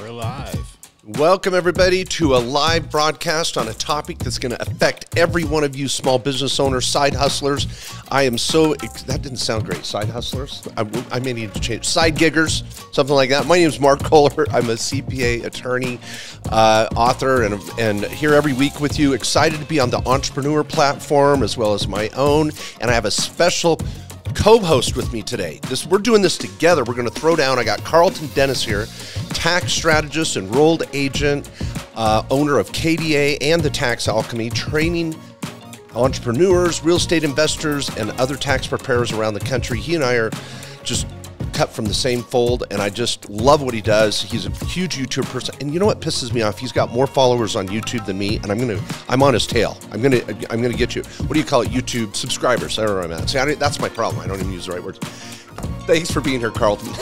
We're live. Welcome, everybody, to a live broadcast on a topic that's going to affect every one of you small business owners, side hustlers. I am so, that didn't sound great. Side hustlers? I, I may need to change. Side giggers, something like that. My name is Mark Kohler. I'm a CPA attorney, uh, author, and, and here every week with you. Excited to be on the entrepreneur platform as well as my own. And I have a special co-host with me today. This we're doing this together. We're going to throw down. I got Karlton Dennis here, tax strategist, enrolled agent, uh, owner of KDA and the Tax Alchemy, training entrepreneurs, real estate investors, and other tax preparers around the country. He and I are just cut from the same fold, and I just love what he does. He's a huge YouTube person, and you know what pisses me off? He's got more followers on YouTube than me, and I'm gonna, I'm on his tail. I'm gonna, I'm gonna get you. What do you call it? YouTube subscribers. I don't know what I'm at. See, that's my problem. I don't even use the right words. Thanks for being here, Karlton.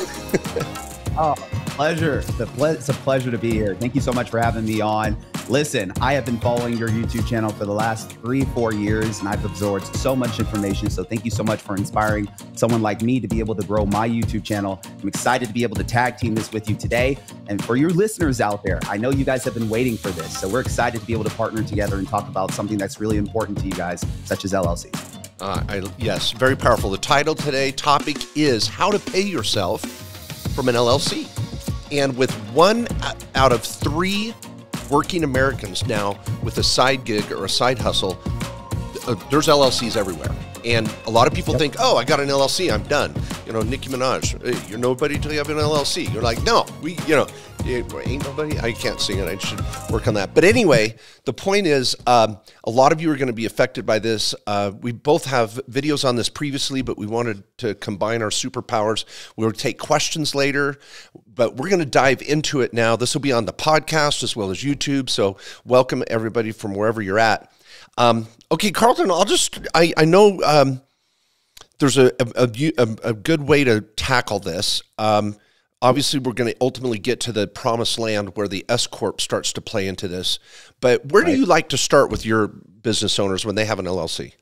oh, pleasure. It's a pleasure to be here. Thank you so much for having me on. Listen, I have been following your YouTube channel for the last three, four years, and I've absorbed so much information. So thank you so much for inspiring someone like me to be able to grow my YouTube channel. I'm excited to be able to tag team this with you today. And for your listeners out there, I know you guys have been waiting for this. So we're excited to be able to partner together and talk about something that's really important to you guys, such as LLC. Uh, I, yes, very powerful. The title today topic is how to pay yourself from an LLC. And with one out of three working Americans now with a side gig or a side hustle, uh, there's LLCs everywhere. And a lot of people yep. think, oh, I got an LLC, I'm done. You know, Nicki Minaj, hey, you're nobody till you have an LLC. You're like, no, we, you know, ain't nobody. I can't sing it. I should work on that. But anyway, the point is, um, a lot of you are going to be affected by this. Uh, we both have videos on this previously, but we wanted to combine our superpowers. We'll take questions later, but we're going to dive into it now. This will be on the podcast as well as YouTube. So welcome everybody from wherever you're at. Um, okay, Karlton, I'll just, I, I know um, there's a, a, a, a, good way to tackle this. Um, obviously, we're going to ultimately get to the promised land where the S Corp starts to play into this. But where right. do you like to start with your business owners when they have an LLC?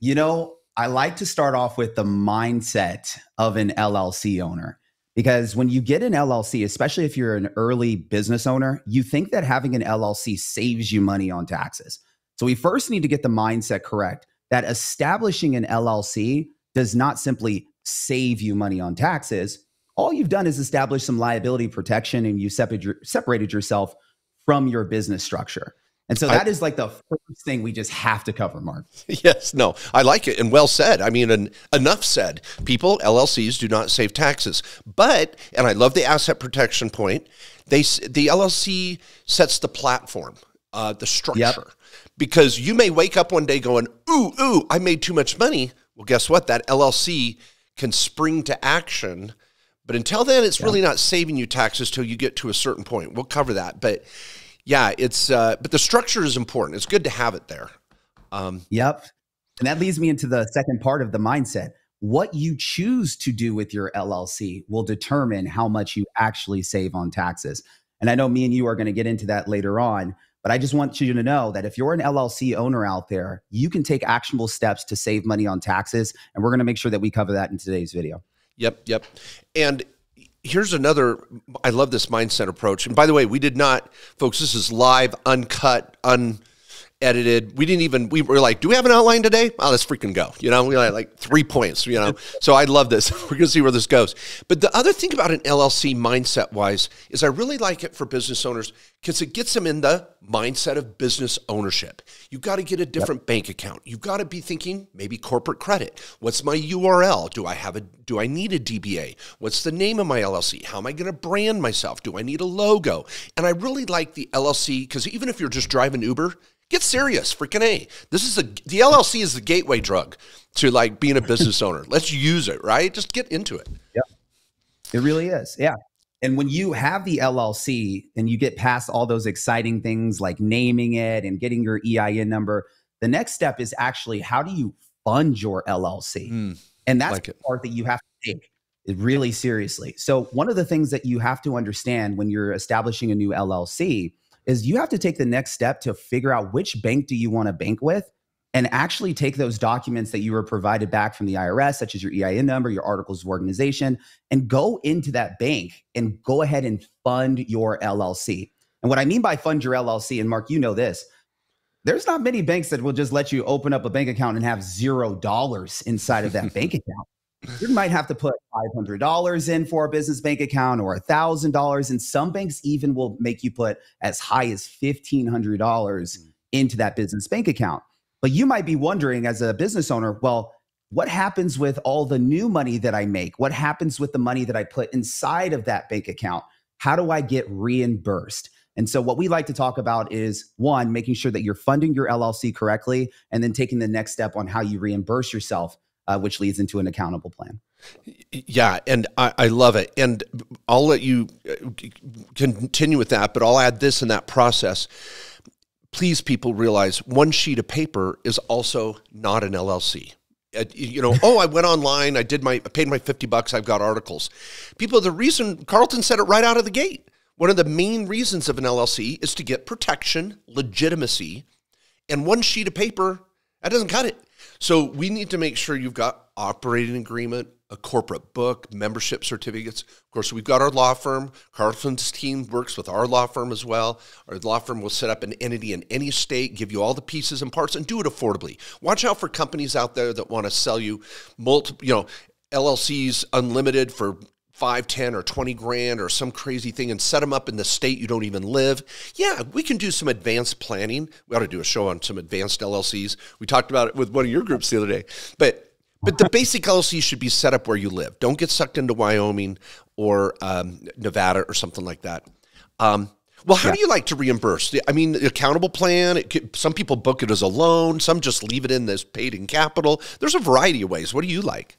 You know, I like to start off with the mindset of an LLC owner. Because when you get an LLC, especially if you're an early business owner, you think that having an LLC saves you money on taxes. So we first need to get the mindset correct that establishing an LLC does not simply save you money on taxes. All you've done is establish some liability protection and you separated yourself from your business structure. And so that I, is like the first thing we just have to cover, Mark. Yes, no, I like it and well said. I mean, en- enough said. People, LLCs do not save taxes, but and I love the asset protection point. They the LLC sets the platform, uh, the structure. Yep because you may wake up one day going, ooh, ooh, I made too much money. Well, guess what? That LLC can spring to action. But until then, it's yeah. really not saving you taxes till you get to a certain point. We'll cover that. But yeah, it's, uh, but the structure is important. It's good to have it there. Um, yep. And that leads me into the second part of the mindset. What you choose to do with your LLC will determine how much you actually save on taxes. And I know me and you are going to get into that later on. But I just want you to know that if you're an LLC owner out there, you can take actionable steps to save money on taxes. And we're going to make sure that we cover that in today's video. Yep, yep. And here's another I love this mindset approach. And by the way, we did not, folks, this is live, uncut, un edited. We didn't even, we were like, do we have an outline today? Oh, let's freaking go. You know, we had like three points, you know. So I love this. We're going to see where this goes. But the other thing about an LLC mindset wise is I really like it for business owners because it gets them in the mindset of business ownership. You've got to get a different yep. bank account. You've got to be thinking maybe corporate credit. What's my URL? Do I have a, do I need a DBA? What's the name of my LLC? How am I going to brand myself? Do I need a logo? And I really like the LLC because even if you're just driving Uber, Get serious, freaking A. This is a the LLC is the gateway drug to like being a business owner. Let's use it, right? Just get into it. Yep. It really is. Yeah. And when you have the LLC and you get past all those exciting things like naming it and getting your EIN number, the next step is actually how do you fund your LLC? Mm, and that's like the part that you have to take really seriously. So, one of the things that you have to understand when you're establishing a new LLC is you have to take the next step to figure out which bank do you want to bank with and actually take those documents that you were provided back from the IRS, such as your EIN number, your articles of organization, and go into that bank and go ahead and fund your LLC. And what I mean by fund your LLC, and Mark, you know this, there's not many banks that will just let you open up a bank account and have zero dollars inside of that bank account. You might have to put $500 in for a business bank account or $1,000. And some banks even will make you put as high as $1,500 mm. into that business bank account. But you might be wondering as a business owner, well, what happens with all the new money that I make? What happens with the money that I put inside of that bank account? How do I get reimbursed? And so, what we like to talk about is one, making sure that you're funding your LLC correctly, and then taking the next step on how you reimburse yourself, uh, which leads into an accountable plan. Yeah, and I, I, love it. And I'll let you uh, continue with that, but I'll add this in that process please people realize one sheet of paper is also not an LLC. Uh, you know, oh, I went online, I did my, I paid my 50 bucks, I've got articles. People, the reason Karlton said it right out of the gate, one of the main reasons of an LLC is to get protection, legitimacy, and one sheet of paper, that doesn't cut it. So we need to make sure you've got operating agreement, a corporate book, membership certificates. Of course, we've got our law firm. Karlton's team works with our law firm as well. Our law firm will set up an entity in any state, give you all the pieces and parts, and do it affordably. Watch out for companies out there that want to sell you multiple, you know, LLCs unlimited for five, ten, or 20 grand or some crazy thing and set them up in the state you don't even live. Yeah, we can do some advanced planning. We ought to do a show on some advanced LLCs. We talked about it with one of your groups the other day. But but the basic LLC should be set up where you live. Don't get sucked into Wyoming or um, Nevada or something like that. Um, well, how yeah. do you like to reimburse? I mean, the accountable plan. Could, some people book it as a loan. Some just leave it in as paid in capital. There's a variety of ways. What do you like?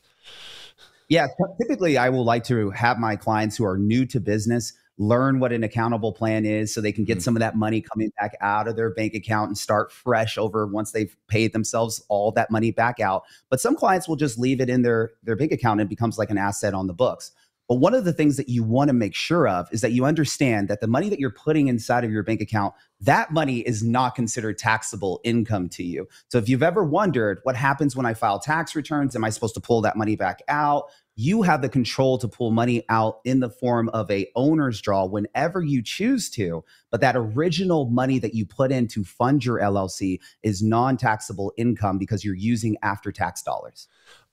Yeah, typically I will like to have my clients who are new to business learn what an accountable plan is so they can get mm-hmm. some of that money coming back out of their bank account and start fresh over once they've paid themselves all that money back out but some clients will just leave it in their their bank account and it becomes like an asset on the books but one of the things that you want to make sure of is that you understand that the money that you're putting inside of your bank account, that money is not considered taxable income to you. So if you've ever wondered what happens when I file tax returns, am I supposed to pull that money back out? You have the control to pull money out in the form of a owner's draw whenever you choose to but that original money that you put in to fund your llc is non-taxable income because you're using after tax dollars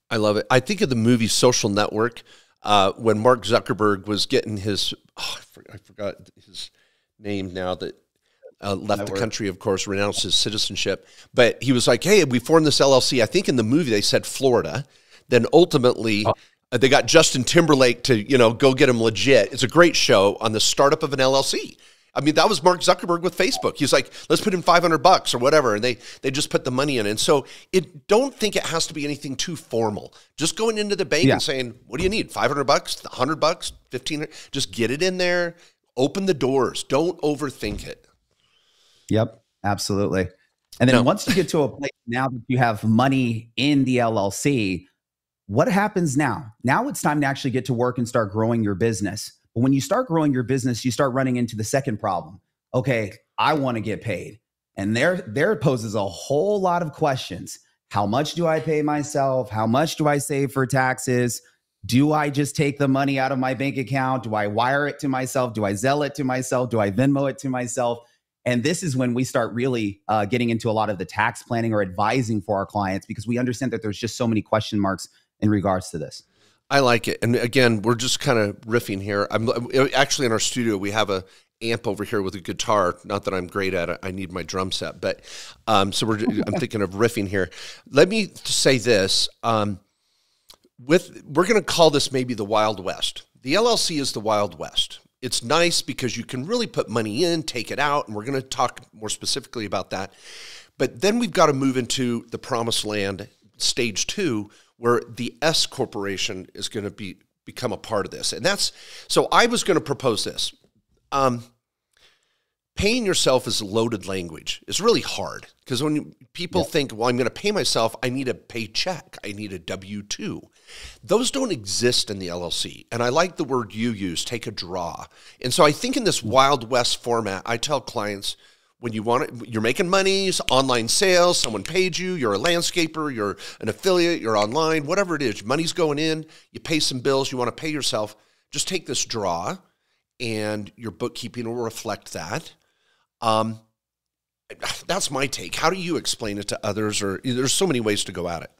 i love it i think of the movie social network uh, when mark zuckerberg was getting his oh, I, forgot his name now that uh, left the country, of course, renounced his citizenship. But he was like, "Hey, we formed this LLC." I think in the movie they said Florida. Then ultimately, oh. Uh, they got Justin Timberlake to, you know, go get him legit. It's a great show on the startup of an LLC. I mean, that was Mark Zuckerberg with Facebook. He's like, let's put in 500 bucks or whatever. And they, they just put the money in. And so it don't think it has to be anything too formal. Just going into the bank yeah. and saying, what do you need? 500 bucks, 100 bucks, 15, just get it in there, open the doors. Don't overthink it. Yep, absolutely. And then no. once you get to a place now that you have money in the LLC, what happens now? Now it's time to actually get to work and start growing your business. But when you start growing your business, you start running into the second problem. Okay, I want to get paid. And there, there poses a whole lot of questions. How much do I pay myself? How much do I save for taxes? Do I just take the money out of my bank account? Do I wire it to myself? Do I Zelle it to myself? Do I Venmo it to myself? And this is when we start really uh, getting into a lot of the tax planning or advising for our clients because we understand that there's just so many question marks in regards to this. I like it. And again, we're just kind of riffing here. I'm actually in our studio. We have a amp over here with a guitar. Not that I'm great at it. I need my drum set, but um, so we're. I'm thinking of riffing here. Let me say this. Um, with we're going to call this maybe the Wild West. The LLC is the Wild West. It's nice because you can really put money in, take it out, and we're going to talk more specifically about that. But then we've got to move into the promised land, stage two, where the S corporation is going to be become a part of this. And that's so I was going to propose this. Um, paying yourself is loaded language. It's really hard because when you, people think, well, I'm going to pay myself, I need a paycheck, I need a W 2. Those don't exist in the LLC. And I like the word you use, take a draw. And so I think in this Wild West format, I tell clients, when you want it, you're making money, online sales, someone paid you, you're a landscaper, you're an affiliate, you're online, whatever it is, money's going in, you pay some bills, you want to pay yourself, just take this draw and your bookkeeping will reflect that. Um, that's my take. How do you explain it to others? Or there's so many ways to go at it.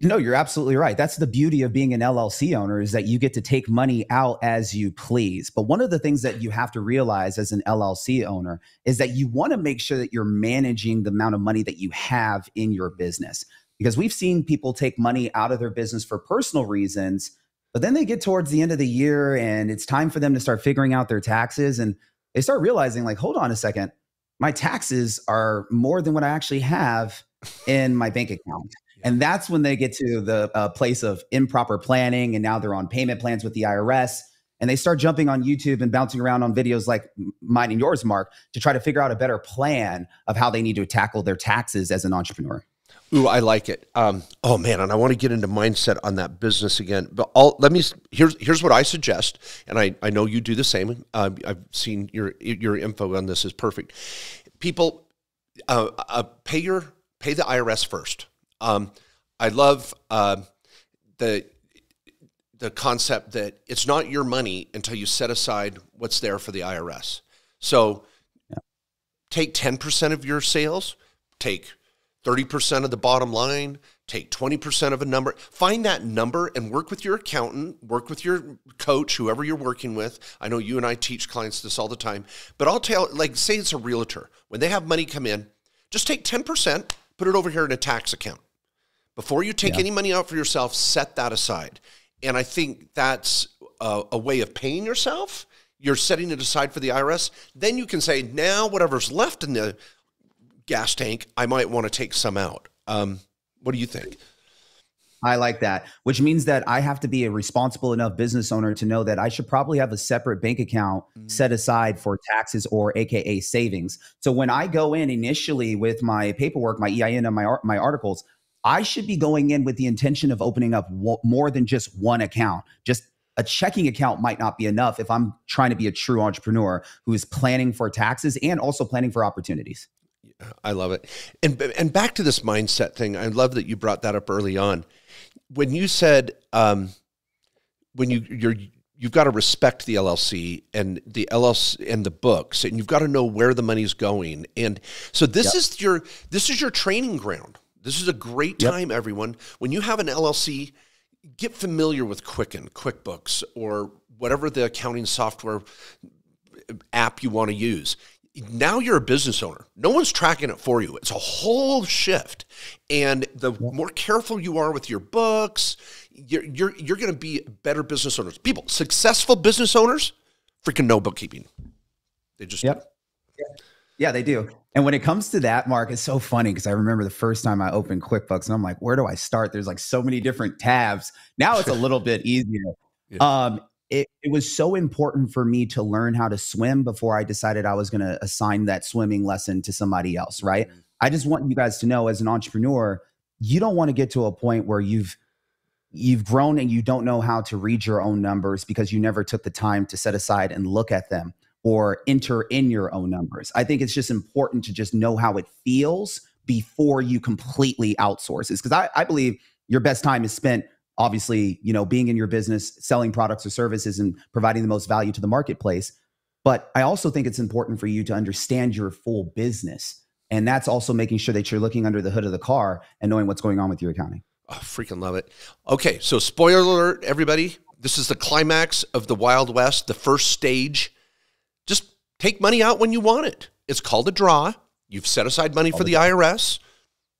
No, you're absolutely right. That's the beauty of being an LLC owner is that you get to take money out as you please. But one of the things that you have to realize as an LLC owner is that you want to make sure that you're managing the amount of money that you have in your business. Because we've seen people take money out of their business for personal reasons, but then they get towards the end of the year and it's time for them to start figuring out their taxes and they start realizing like hold on a second, my taxes are more than what I actually have in my bank account. And that's when they get to the uh, place of improper planning. And now they're on payment plans with the IRS. And they start jumping on YouTube and bouncing around on videos like mine and yours, Mark, to try to figure out a better plan of how they need to tackle their taxes as an entrepreneur. Ooh, I like it. Um, oh man, and I want to get into mindset on that business again. But I'll, let me here's here's what I suggest, and I, I know you do the same. Uh, I've seen your your info on this is perfect. People, uh, uh, pay your pay the IRS first. Um, I love uh, the the concept that it's not your money until you set aside what's there for the IRS. So yeah. take 10% of your sales, take 30% of the bottom line, take 20% of a number. Find that number and work with your accountant, work with your coach, whoever you're working with. I know you and I teach clients this all the time, but I'll tell, like, say it's a realtor. When they have money come in, just take 10%, put it over here in a tax account. Before you take yeah. any money out for yourself, set that aside. And I think that's a, a, way of paying yourself. You're setting it aside for the IRS. Then you can say, now whatever's left in the gas tank, I might want to take some out. Um, what do you think? I like that, which means that I have to be a responsible enough business owner to know that I should probably have a separate bank account mm-hmm. set aside for taxes or AKA savings. So when I go in initially with my paperwork, my EIN and my my articles, I should be going in with the intention of opening up more than just one account. Just a checking account might not be enough if I'm trying to be a true entrepreneur who is planning for taxes and also planning for opportunities. I love it. And and back to this mindset thing. I love that you brought that up early on. When you said um, when you you're you've got to respect the LLC and the LLC and the books, and you've got to know where the money's going. And so this yep. is your this is your training ground. This is a great time, yep. everyone. When you have an LLC, get familiar with Quicken, QuickBooks, or whatever the accounting software uh, app you want to use. Now you're a business owner. No one's tracking it for you. It's a whole shift. And the more careful you are with your books, you're you're, you're going to be better business owners. People, successful business owners, freaking know bookkeeping. They just yep. Yeah, they do. And when it comes to that, Mark, it's so funny because I remember the first time I opened QuickBooks and I'm like, where do I start? There's like so many different tabs. Now it's a little bit easier. Yeah. Um, it, it was so important for me to learn how to swim before I decided I was going to assign that swimming lesson to somebody else, right? Mm-hmm. I just want you guys to know as an entrepreneur, you don't want to get to a point where you've you've grown and you don't know how to read your own numbers because you never took the time to set aside and look at them or enter in your own numbers. I think it's just important to just know how it feels before you completely outsource it. Because I, I believe your best time is spent obviously, you know, being in your business, selling products or services and providing the most value to the marketplace. But I also think it's important for you to understand your full business. And that's also making sure that you're looking under the hood of the car and knowing what's going on with your accounting. Oh, freaking love it. Okay, so spoiler alert, everybody. This is the climax of the Wild West, the first stage take money out when you want it. It's called a draw. You've set aside money for the IRS.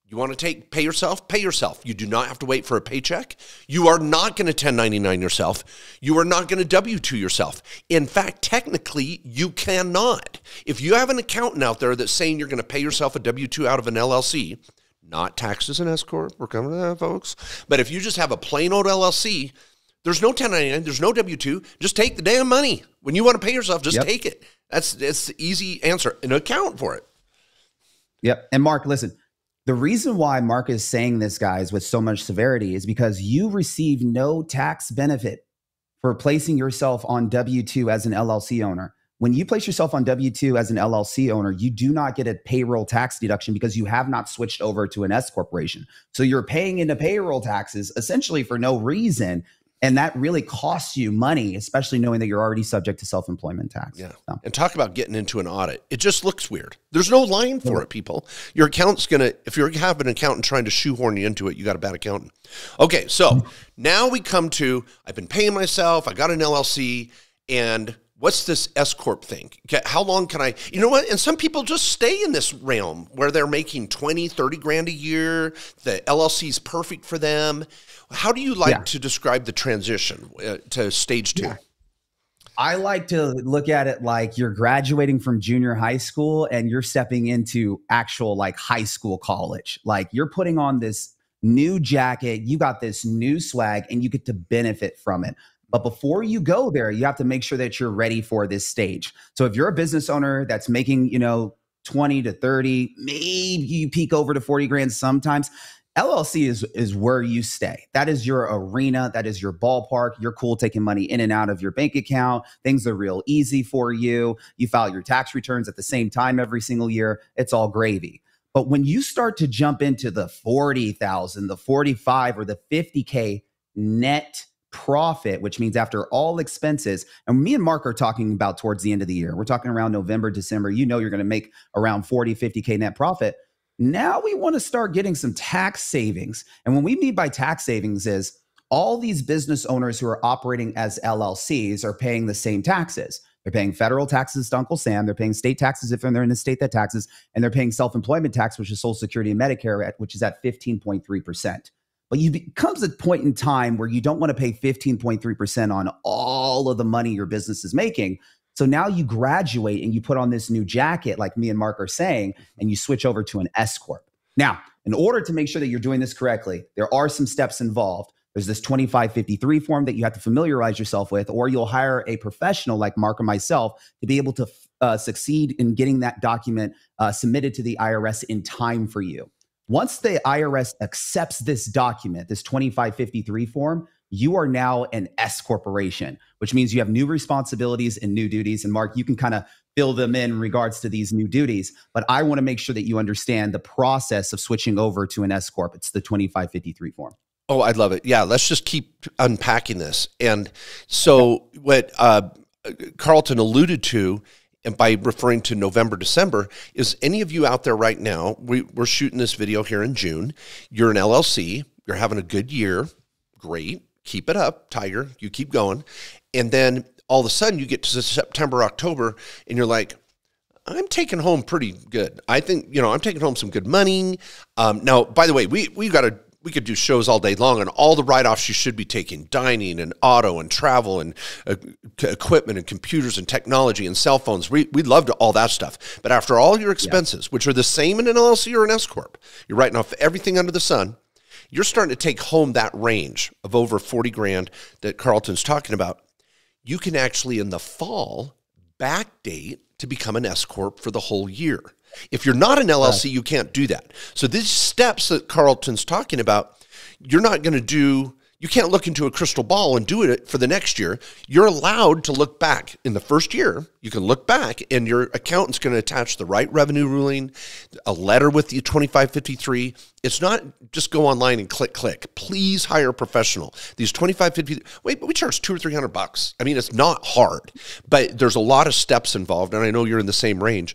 You want to take pay yourself, pay yourself. You do not have to wait for a paycheck. You are not going to 1099 yourself. You are not going to W 2 yourself. In fact, technically, you cannot. If you have an accountant out there that's saying you're going to pay yourself a W 2 out of an LLC, not taxes and S Corp, we're coming to that, folks. But if you just have a plain old LLC, there's no 1099, there's no W 2. Just take the damn money. When you want to pay yourself, just yep. take it. That's it's the easy answer and account for it. Yep. And Mark, listen, the reason why Mark is saying this, guys, with so much severity is because you receive no tax benefit for placing yourself on W 2 as an LLC owner. when you place yourself on W 2 as an LLC owner, you do not get a payroll tax deduction because you have not switched over to an S corporation. So you're paying into payroll taxes essentially for no reason. And that really costs you money, especially knowing that you're already subject to self employment tax. Yeah. So. And talk about getting into an audit. It just looks weird. There's no line for it, people. Your accountant's going to, if you have an accountant trying to shoehorn you into it, you got a bad accountant. Okay. So now we come to I've been paying myself, I got an LLC, and what's this S corp thing? How long can I, you know what? And some people just stay in this realm where they're making 20, 30 grand a year. The LLC is perfect for them. How do you like yeah. to describe the transition uh, to stage two? Yeah. I like to look at it like you're graduating from junior high school and you're stepping into actual like high school college. Like you're putting on this new jacket, you got this new swag, and you get to benefit from it. But before you go there, you have to make sure that you're ready for this stage. So if you're a business owner that's making, you know, 20 to 30, maybe you peak over to 40 grand sometimes. LLC is is where you stay. That is your arena. That is your ballpark. You're cool taking money in and out of your bank account. Things are real easy for you. You file your tax returns at the same time every single year. It's all gravy. But when you start to jump into the 40,000, the 45 or the 50k net profit, which means after all expenses, and me and Mark are talking about towards the end of the year, we're talking around November, December, you know, you're going to make around 40, 50K net profit. Now we want to start getting some tax savings. And what we mean by tax savings is all these business owners who are operating as LLCs are paying the same taxes. They're paying federal taxes to Uncle Sam. They're paying state taxes if they're in a state that taxes, and they're paying self employment tax, which is Social Security and Medicare, which is at 15.3%. But you becomes a point in time where you don't want to pay 15.3% on all of the money your business is making. So now you graduate and you put on this new jacket, like me and Mark are saying, and you switch over to an S Corp. Now, in order to make sure that you're doing this correctly, there are some steps involved. There's this 2553 form that you have to familiarize yourself with, or you'll hire a professional like Mark or myself to be able to uh, succeed in getting that document uh, submitted to the IRS in time for you. Once the IRS accepts this document, this 2553 form, you are now an S corporation, which means you have new responsibilities and new duties. And Mark, you can kind of fill them in, in regards to these new duties. But I want to make sure that you understand the process of switching over to an S corp. It's the 2553 form. Oh, I'd love it. Yeah, let's just keep unpacking this. And so, what uh, Karlton alluded to and by referring to November, December, is any of you out there right now? We, we're shooting this video here in June. You're an LLC, you're having a good year. Great. Keep it up, Tiger. You keep going. And then all of a sudden you get to September, October, and you're like, I'm taking home pretty good. I think, you know, I'm taking home some good money. Um, now, by the way, we, we got to we could do shows all day long on all the write-offs you should be taking dining and auto and travel and uh, equipment and computers and technology and cell phones we, we love all that stuff but after all your expenses yeah. which are the same in an llc or an s corp you're writing off everything under the sun you're starting to take home that range of over 40 grand that karlton's talking about. You can actually in the fall backdate to become an s corp for the whole year. If you're not an LLC, you can't do that. So these steps that Karlton's talking about, you're not going to do you can't look into a crystal ball and do it for the next year. You're allowed to look back in the first year. You can look back, and your accountant's going to attach the right revenue ruling, a letter with the 2553. It's not just go online and click, click. Please hire a professional. These 2550, wait, we charge two or 300 bucks. I mean, it's not hard, but there's a lot of steps involved. And I know you're in the same range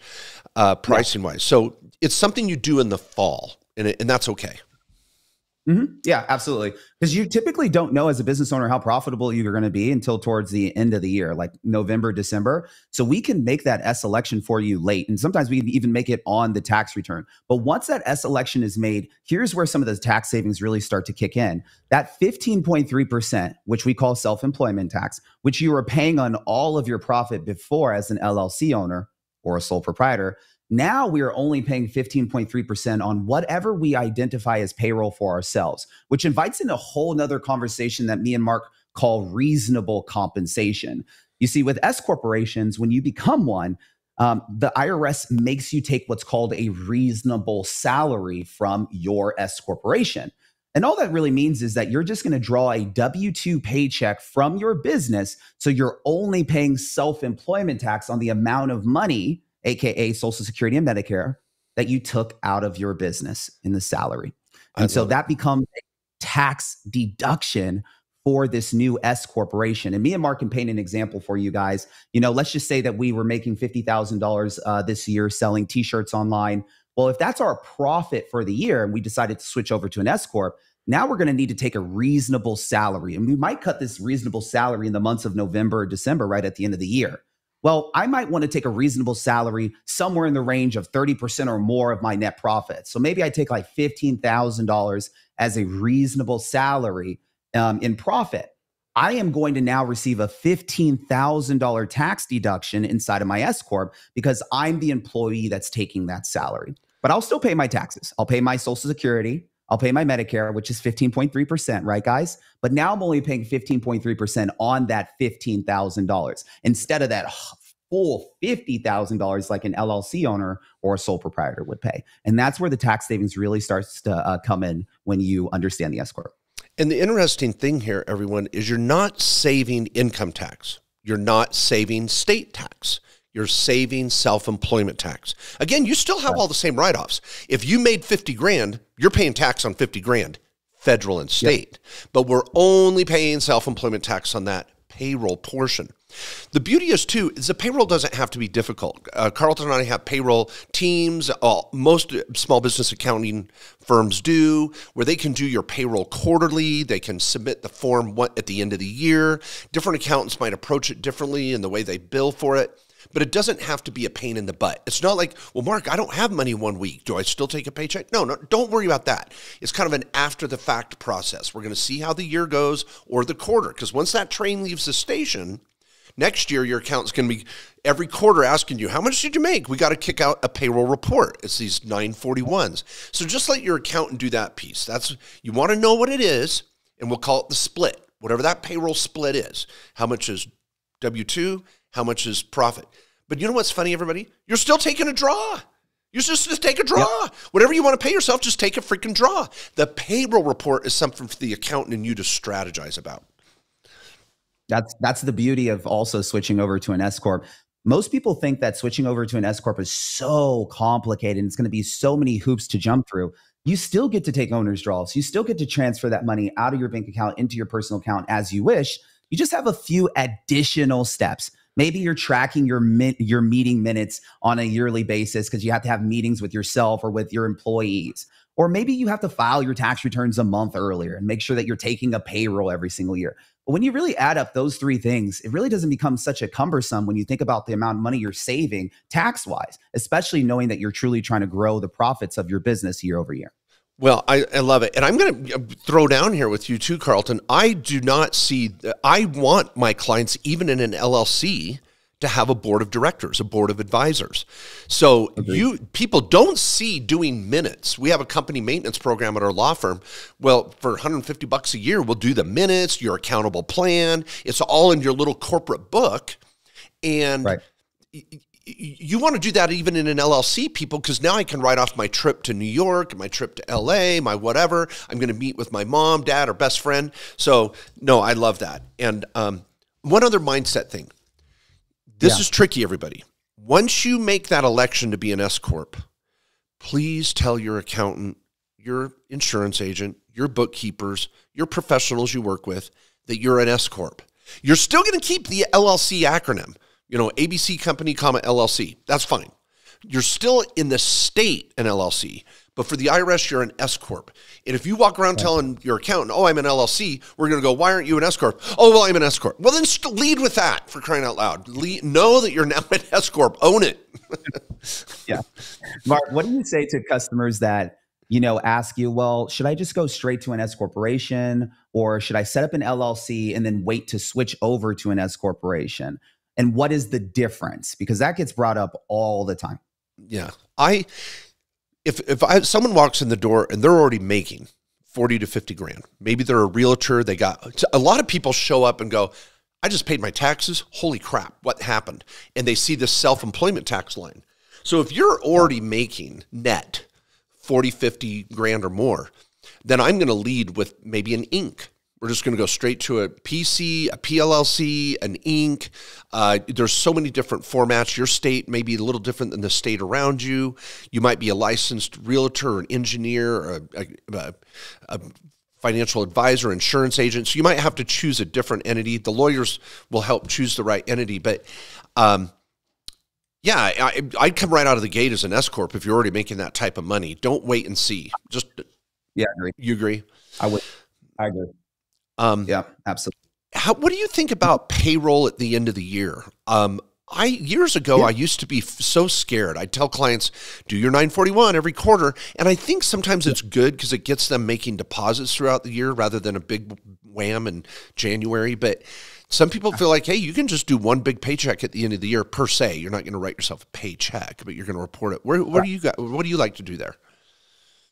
uh, pricing wise. So it's something you do in the fall, and, it, and that's okay. Mm-hmm. Yeah, absolutely. Because you typically don't know as a business owner how profitable you're going to be until towards the end of the year, like November, December. So we can make that S election for you late. And sometimes we can even make it on the tax return. But once that S election is made, here's where some of the tax savings really start to kick in. That 15.3%, which we call self employment tax, which you were paying on all of your profit before as an LLC owner or a sole proprietor, now we are only paying 15.3% on whatever we identify as payroll for ourselves, which invites in a whole nother conversation that me and Mark call reasonable compensation. You see, with S corporations, when you become one, um, the IRS makes you take what's called a reasonable salary from your S corporation. And all that really means is that you're just going to draw a W 2 paycheck from your business. So you're only paying self employment tax on the amount of money, AKA Social Security and Medicare, that you took out of your business in the salary. And so that becomes a tax deduction for this new S corporation. And me and Mark can paint an example for you guys. You know, let's just say that we were making $50,000 uh, this year selling t shirts online. Well, if that's our profit for the year and we decided to switch over to an S Corp, now we're going to need to take a reasonable salary. And we might cut this reasonable salary in the months of November or December, right at the end of the year. Well, I might want to take a reasonable salary somewhere in the range of 30% or more of my net profit. So maybe I take like $15,000 as a reasonable salary um, in profit. I am going to now receive a $15,000 tax deduction inside of my S Corp because I'm the employee that's taking that salary. But I'll still pay my taxes. I'll pay my Social Security. I'll pay my Medicare, which is 15.3%, right, guys? But now I'm only paying 15.3% on that $15,000 instead of that full $50,000 like an LLC owner or a sole proprietor would pay. And that's where the tax savings really starts to uh, come in when you understand the S Corp. And the interesting thing here, everyone, is you're not saving income tax. You're not saving state tax. You're saving self employment tax. Again, you still have all the same write offs. If you made 50 grand, you're paying tax on 50 grand, federal and state. Yep. But we're only paying self employment tax on that payroll portion. The beauty is too is the payroll doesn't have to be difficult. Uh, Karlton and I have payroll teams. Uh, most small business accounting firms do, where they can do your payroll quarterly. They can submit the form at the end of the year. Different accountants might approach it differently in the way they bill for it. But it doesn't have to be a pain in the butt. It's not like, well, Mark, I don't have money one week. Do I still take a paycheck? No, no, don't worry about that. It's kind of an after the fact process. We're going to see how the year goes or the quarter. Because once that train leaves the station, Next year, your accountant's going to be every quarter asking you, how much did you make? We got to kick out a payroll report. It's these 941s. So just let your accountant do that piece. That's you want to know what it is, and we'll call it the split, whatever that payroll split is. How much is W 2? How much is profit? But you know what's funny, everybody? You're still taking a draw. You just, just take a draw. Yep. Whatever you want to pay yourself, just take a freaking draw. The payroll report is something for the accountant and you to strategize about. That's that's the beauty of also switching over to an S corp. Most people think that switching over to an S corp is so complicated and it's going to be so many hoops to jump through. You still get to take owner's draws. You still get to transfer that money out of your bank account into your personal account as you wish. You just have a few additional steps. Maybe you're tracking your your meeting minutes on a yearly basis because you have to have meetings with yourself or with your employees. Or maybe you have to file your tax returns a month earlier and make sure that you're taking a payroll every single year. But when you really add up those three things, it really doesn't become such a cumbersome when you think about the amount of money you're saving tax wise, especially knowing that you're truly trying to grow the profits of your business year over year. Well, I, I love it. And I'm going to uh, throw down here with you too, Karlton. I do not see, I want my clients, even in an LLC, to have a board of directors, a board of advisors. So Agreed. you people don't see doing minutes. We have a company maintenance program at our law firm. Well, for 150 bucks a year, we'll do the minutes, your accountable plan. It's all in your little corporate book. And right. You want to do that even in an LLC, people, because now I can write off my trip to New York, my trip to LA, my whatever. I'm going to meet with my mom, dad, or best friend. So, no, I love that. And um, one other mindset thing this yeah. is tricky, everybody. Once you make that election to be an S Corp, please tell your accountant, your insurance agent, your bookkeepers, your professionals you work with that you're an S Corp. You're still going to keep the LLC acronym, you know, ABC Company, comma LLC. That's fine. You're still in the state an LLC, but for the IRS, you're an S corp. And if you walk around right. telling your accountant, "Oh, I'm an LLC," we're going to go, "Why aren't you an S corp?" "Oh, well, I'm an S corp." Well, then lead with that for crying out loud. Lead, know that you're now an S corp. Own it. yeah, Mark. What do you say to customers that you know ask you, "Well, should I just go straight to an S corporation, or should I set up an LLC and then wait to switch over to an S corporation?" And what is the difference? Because that gets brought up all the time. Yeah, I if if I, someone walks in the door and they're already making 40 to 50 grand, maybe they're a realtor, they got a lot of people show up and go, I just paid my taxes. Holy crap, what happened? And they see this self employment tax line. So if you're already making net 40, 50 grand or more, then I'm going to lead with maybe an Inc. We're just going to go straight to a PC, a PLLC, an Inc. Uh, there's so many different formats. Your state may be a little different than the state around you. You might be a licensed realtor, or an engineer, or a, a, a financial advisor, insurance agent. So you might have to choose a different entity. The lawyers will help choose the right entity. But um, yeah, I, I'd come right out of the gate as an S corp if you're already making that type of money. Don't wait and see. Just yeah, I agree. You agree? I would. I agree. Um, yeah, absolutely. How, what do you think about payroll at the end of the year? Um, I years ago yeah. I used to be f- so scared. I'd tell clients, "Do your 941 every quarter," and I think sometimes it's good because it gets them making deposits throughout the year rather than a big wham in January. But some people feel like, hey, you can just do one big paycheck at the end of the year per se. You're not going to write yourself a paycheck, but you're going to report it. Where, what do you got? What do you like to do there?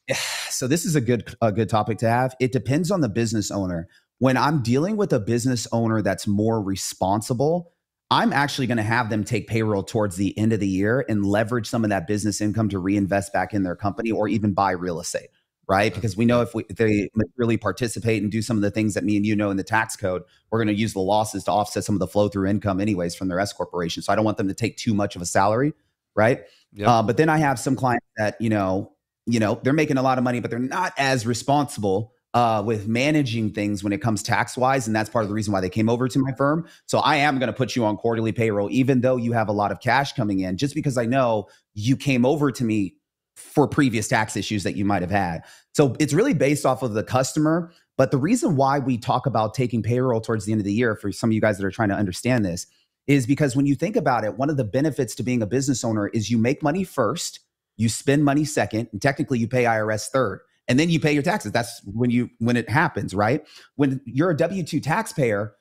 So this is a good a good topic to have. It depends on the business owner when I'm dealing with a business owner that's more responsible, I'm actually going to have them take payroll towards the end of the year and leverage some of that business income to reinvest back in their company or even buy real estate, right? Because we know if, we, if they really participate and do some of the things that me and you know in the tax code, we're going to use the losses to offset some of the flow through income, anyways, from their S corporation. So I don't want them to take too much of a salary, right? Yep. Uh, but then I have some clients that you know, you know, they're making a lot of money, but they're not as responsible uh, with managing things when it comes tax wise. And that's part of the reason why they came over to my firm. So I am going to put you on quarterly payroll, even though you have a lot of cash coming in, just because I know you came over to me for previous tax issues that you might have had. So it's really based off of the customer. But the reason why we talk about taking payroll towards the end of the year for some of you guys that are trying to understand this is because when you think about it, one of the benefits to being a business owner is you make money first, you spend money second, and technically you pay IRS third and then you pay your taxes. That's when you when it happens, right? When you're a W two taxpayer,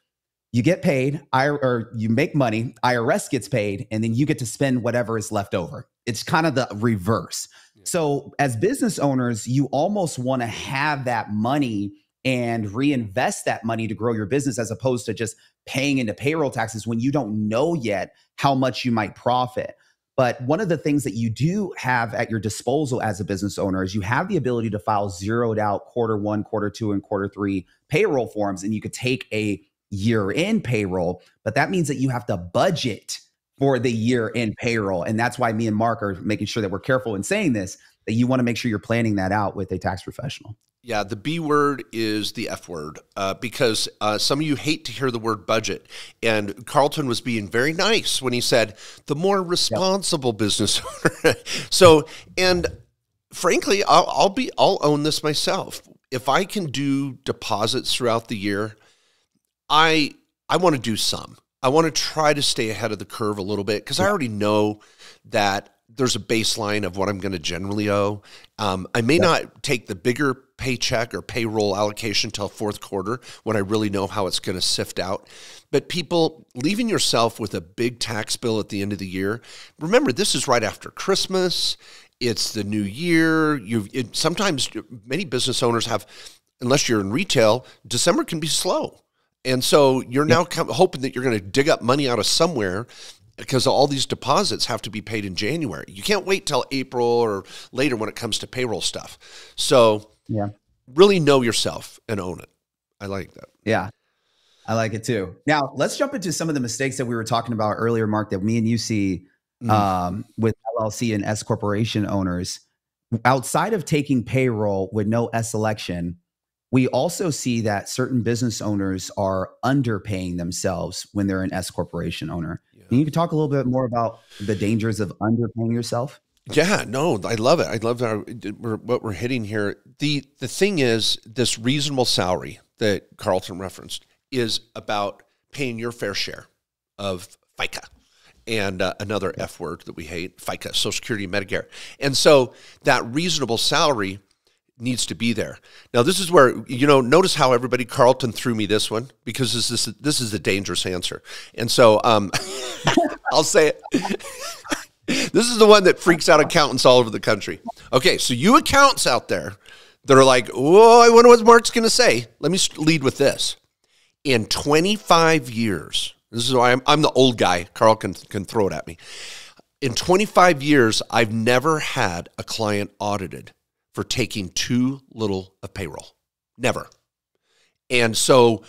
you get paid, or you make money, IRS gets paid, and then you get to spend whatever is left over. It's kind of the reverse. Yeah. So, as business owners, you almost want to have that money and reinvest that money to grow your business as opposed to just paying into payroll taxes when you don't know yet how much you might profit. But one of the things that you do have at your disposal as a business owner is you have the ability to file zeroed out quarter one, quarter two, and quarter three payroll forms, and you could take a year end payroll. But that means that you have to budget for the year end payroll. And that's why me and Mark are making sure that we're careful in saying this, that you want to make sure you're planning that out with a tax professional. Yeah, the B word is the F word uh, because uh, some of you hate to hear the word budget. And Karlton was being very nice when he said the more responsible yep. business owner. so, and frankly, I'll, I'll be I'll own this myself. If I can do deposits throughout the year, I I want to do some. I want to try to stay ahead of the curve a little bit because I already know that there's a baseline of what I'm going to generally owe. Um, I may not take the bigger paycheck or payroll allocation till fourth quarter when I really know how it's going to sift out. But people leaving yourself with a big tax bill at the end of the year. Remember, this is right after Christmas. It's the new year. You sometimes many business owners have, unless you're in retail, December can be slow. And so you're now hoping that you're going to dig up money out of somewhere because all these deposits have to be paid in January. You can't wait till April or later when it comes to payroll stuff. So, yeah. Really know yourself and own it. I like that. Yeah. I like it too. Now, let's jump into some of the mistakes that we were talking about earlier, Mark, that me and you see mm. um, with LLC and S corporation owners. Outside of taking payroll with no S election, we also see that certain business owners are underpaying themselves when they're an S corporation owner. Can you talk a little bit more about the dangers of underpaying yourself? Yeah, no, I love it. I love our, what we're hitting here. the The thing is, this reasonable salary that Karlton referenced is about paying your fair share of FICA and uh, another F word that we hate, FICA, Social Security, Medicare. And so that reasonable salary needs to be there. Now, this is where you know. Notice how everybody Karlton threw me this one because this is this is a dangerous answer, and so um, I'll say it. this is the one that freaks out accountants all over the country. Okay, so you accountants out there that are like, "Oh, I wonder what Mark's going to say." Let me lead with this. In 25 years, this is why I'm, I'm the old guy. Carl can can throw it at me. In 25 years, I've never had a client audited for taking too little of payroll. Never. And so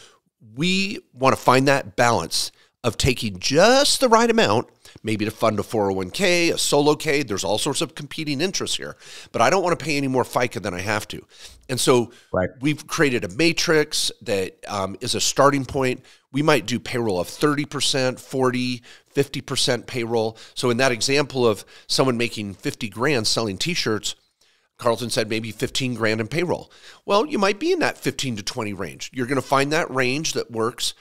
we want to find that balance of taking just the right amount, maybe to fund a 401k, a solo K. There's all sorts of competing interests here, but I don't want to pay any more FICA than I have to. And so right. we've created a matrix that um, is a starting point. We might do payroll of 30%, 40, 50% payroll. So in that example of someone making 50 grand selling t-shirts, Karlton said maybe 15 grand in payroll. Well, you might be in that 15 to 20 range. You're going to find that range that works.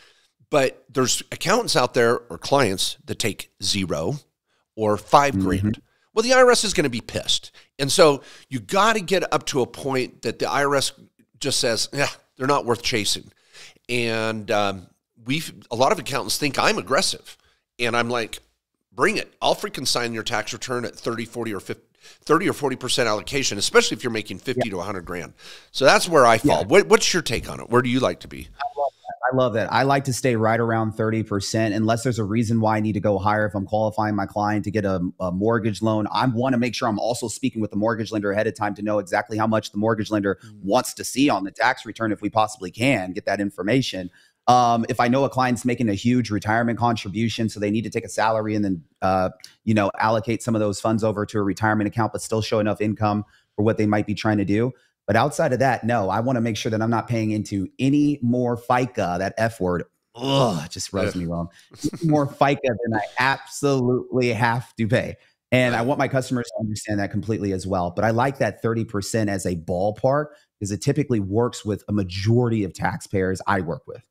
But there's accountants out there or clients that take zero or 5 mm-hmm. grand. Well, the IRS is going to be pissed. And so you got to get up to a point that the IRS just says, yeah, they're not worth chasing. And um, we a lot of accountants think I'm aggressive. And I'm like, bring it. I'll freaking sign your tax return at 30, 40, or 50, 30 or 40% allocation, especially if you're making 50 yeah. to 100 grand. So that's where I fall. Yeah. What, what's your take on it? Where do you like to be? I love, I love that. I like to stay right around 30% unless there's a reason why I need to go higher. If I'm qualifying my client to get a, a mortgage loan, I want to make sure I'm also speaking with the mortgage lender ahead of time to know exactly how much the mortgage lender mm-hmm. wants to see on the tax return if we possibly can get that information. Um, if I know a client's making a huge retirement contribution, so they need to take a salary and then, uh, you know, allocate some of those funds over to a retirement account, but still show enough income for what they might be trying to do. But outside of that, no, I want to make sure that I'm not paying into any more FICA, that F word. Ugh, just rubs me wrong. more FICA than I absolutely have to pay. And I want my customers to understand that completely as well. But I like that 30% as a ballpark because it typically works with a majority of taxpayers I work with.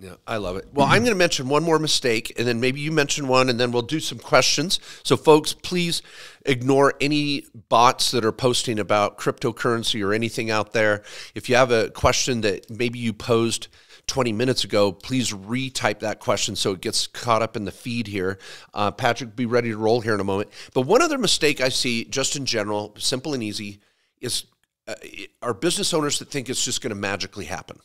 Yeah, I love it. Well, I'm going to mention one more mistake, and then maybe you mention one, and then we'll do some questions. So, folks, please ignore any bots that are posting about cryptocurrency or anything out there. If you have a question that maybe you posed 20 minutes ago, please retype that question so it gets caught up in the feed here. Uh, Patrick, be ready to roll here in a moment. But one other mistake I see, just in general, simple and easy, is uh, are business owners that think it's just going to magically happen.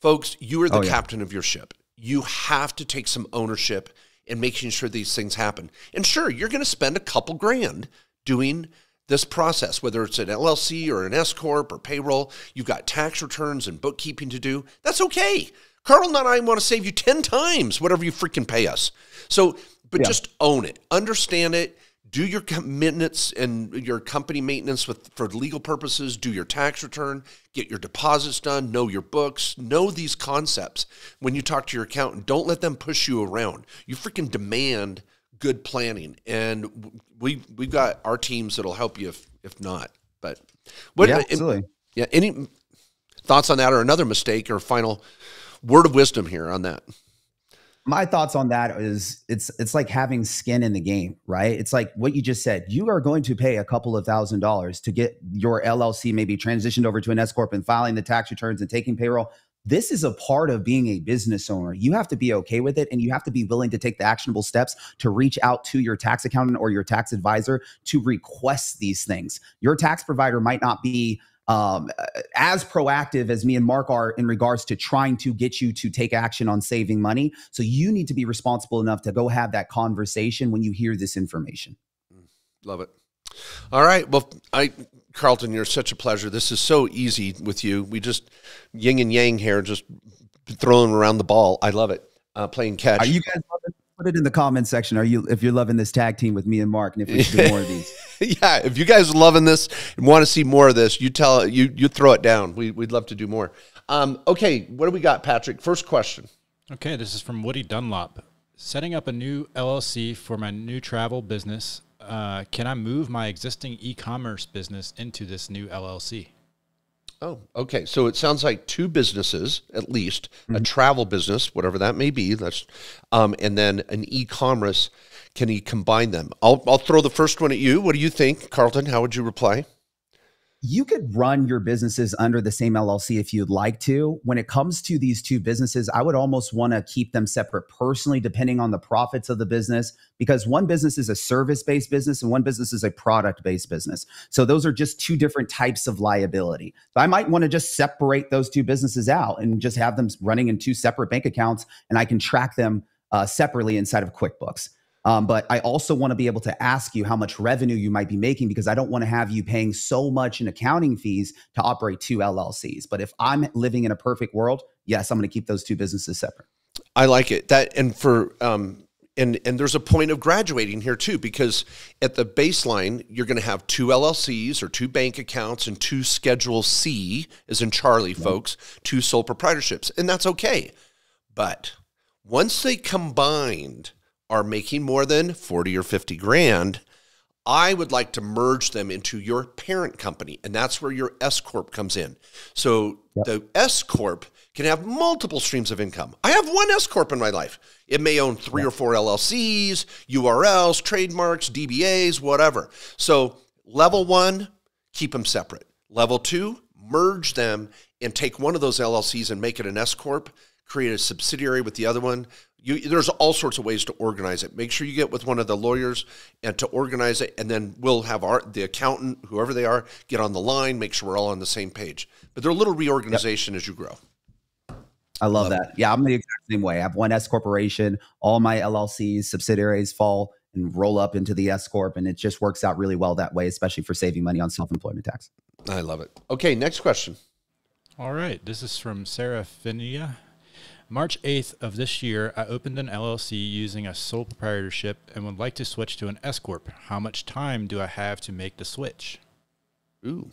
Folks, you are the oh, yeah. captain of your ship. You have to take some ownership in making sure these things happen. And sure, you're going to spend a couple grand doing this process, whether it's an LLC or an S corp or payroll. You've got tax returns and bookkeeping to do. That's okay. Carl and I want to save you 10 times whatever you freaking pay us. So, but yeah. just own it, understand it, do your commitments and your company maintenance with for legal purposes do your tax return get your deposits done know your books know these concepts when you talk to your accountant. Don't let them push you around. You freaking demand good planning. And we we've got our teams that'll help you if if not. But what yeah, absolutely. yeah any thoughts on that or another mistake or final word of wisdom here on that my thoughts on that is it's it's like having skin in the game, right? It's like what you just said. You are going to pay a couple of thousand dollars to get your LLC maybe transitioned over to an S corp and filing the tax returns and taking payroll. This is a part of being a business owner. You have to be okay with it and you have to be willing to take the actionable steps to reach out to your tax accountant or your tax advisor to request these things. Your tax provider might not be um, as proactive as me and Mark are in regards to trying to get you to take action on saving money. So you need to be responsible enough to go have that conversation when you hear this information. Love it. All right. Well, I, Karlton, you're such a pleasure. This is so easy with you. We just yin and yang here, just throwing around the ball. I love it. Uh, playing catch. Are you guys loving put it in the comment section. Are you if you're loving this tag team with me and Mark, and if we should do more of these? yeah, if you guys are loving this and want to see more of this, you tell you you throw it down. We would love to do more. Um, okay, what do we got, Patrick? First question. Okay, this is from Woody Dunlop. Setting up a new LLC for my new travel business. Uh, can I move my existing e-commerce business into this new LLC? Oh, okay. So it sounds like two businesses, at least mm-hmm. a travel business, whatever that may be. That's, um, and then an e-commerce. Can he combine them? I'll I'll throw the first one at you. What do you think, Karlton? How would you reply? you could run your businesses under the same LLC if you'd like to. When it comes to these two businesses, I would almost want to keep them separate personally, depending on the profits of the business, because one business is a service based business and one business is a product based business. So those are just two different types of liability. I might want to just separate those two businesses out and just have them running in two separate bank accounts and I can track them uh, separately inside of QuickBooks. Um, but I also want to be able to ask you how much revenue you might be making because I don't want to have you paying so much in accounting fees to operate two LLCs. But if I'm living in a perfect world, yes, I'm going to keep those two businesses separate. I like it. That and for um and and there's a point of graduating here too because at the baseline you're going to have two LLCs or two bank accounts and two Schedule C, as in Charlie, folks, two sole proprietorships, and that's okay. But once they combined are making more than 40 or 50 grand, I would like to merge them into your parent company, and that's where your S corp comes in. So yep. the S corp can have multiple streams of income. I have one S corp in my life. It may own three yep. or four LLCs, URLs, trademarks, DBAs, whatever. So level one, keep them separate. Level two, merge them and take one of those LLCs and make it an S corp. Create a subsidiary with the other one. You, there's all sorts of ways to organize it. Make sure you get with one of the lawyers and to organize it, and then we'll have our the accountant, whoever they are, get on the line. Make sure we're all on the same page. But they're a little reorganization yep. as you grow. I love, love that. It. Yeah, I'm the exact same way. I have one S corporation. All my LLCs, subsidiaries fall and roll up into the S corp, and it just works out really well that way, especially for saving money on self employment tax. I love it. Okay, next question. All right, this is from Sarah Finia. March 8th of this year, I opened an LLC using a sole proprietorship and would like to switch to an S Corp. How much time do I have to make the switch? Ooh.